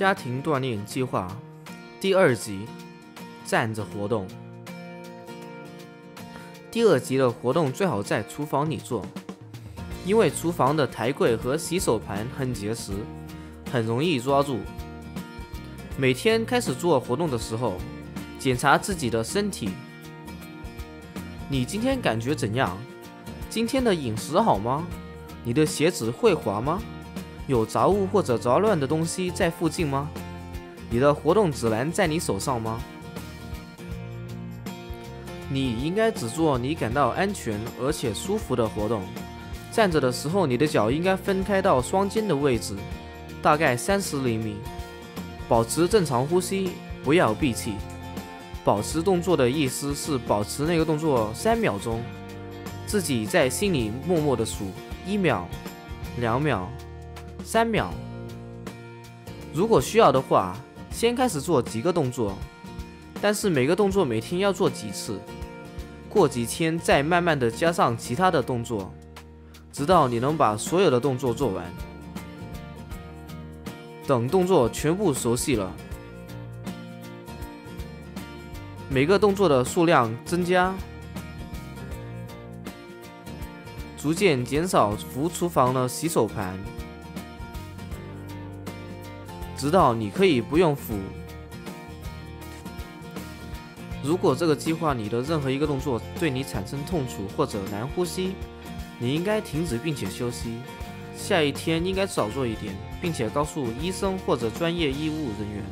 家庭锻炼计划第二集：站着活动。第二集的活动最好在厨房里做，因为厨房的台柜和洗手盘很结实，很容易抓住。每天开始做活动的时候，检查自己的身体。你今天感觉怎样？今天的饮食好吗？你的鞋子会滑吗？有杂物或者杂乱的东西在附近吗？你的活动指南在你手上吗？你应该只做你感到安全而且舒服的活动。站着的时候，你的脚应该分开到双肩的位置，大概三十厘米。保持正常呼吸，不要闭气。保持动作的意思是保持那个动作三秒钟，自己在心里默默的数一秒、两秒、三秒。如果需要的话，先开始做几个动作，但是每个动作每天要做几次，过几天再慢慢的加上其他的动作，直到你能把所有的动作做完。等动作全部熟悉了。每个动作的数量增加，逐渐减少扶厨房的洗手盘，直到你可以不用辅。如果这个计划里的任何一个动作对你产生痛楚或者难呼吸，你应该停止并且休息。下一天应该少做一点，并且告诉医生或者专业医务人员。